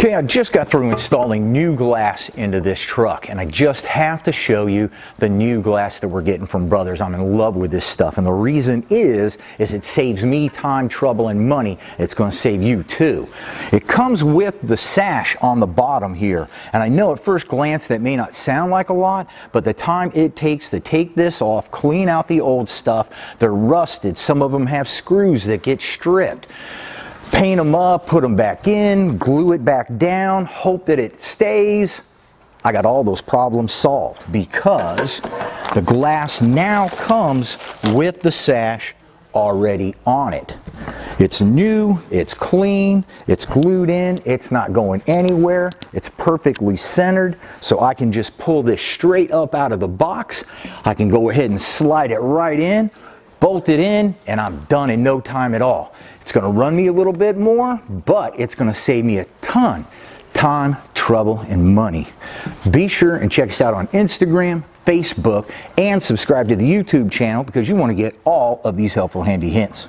Okay, I just got through installing new glass into this truck and I just have to show you the new glass that we're getting from Brothers. I'm in love with this stuff and the reason is, is it saves me time, trouble, and money. It's going to save you too. It comes with the sash on the bottom here and I know at first glance that may not sound like a lot, but the time it takes to take this off, clean out the old stuff, they're rusted. Some of them have screws that get stripped paint them up, put them back in, glue it back down, hope that it stays. I got all those problems solved because the glass now comes with the sash already on it. It's new, it's clean, it's glued in, it's not going anywhere, it's perfectly centered, so I can just pull this straight up out of the box. I can go ahead and slide it right in, bolt it in, and I'm done in no time at all. It's going to run me a little bit more, but it's going to save me a ton time, trouble, and money. Be sure and check us out on Instagram, Facebook, and subscribe to the YouTube channel because you want to get all of these helpful handy hints.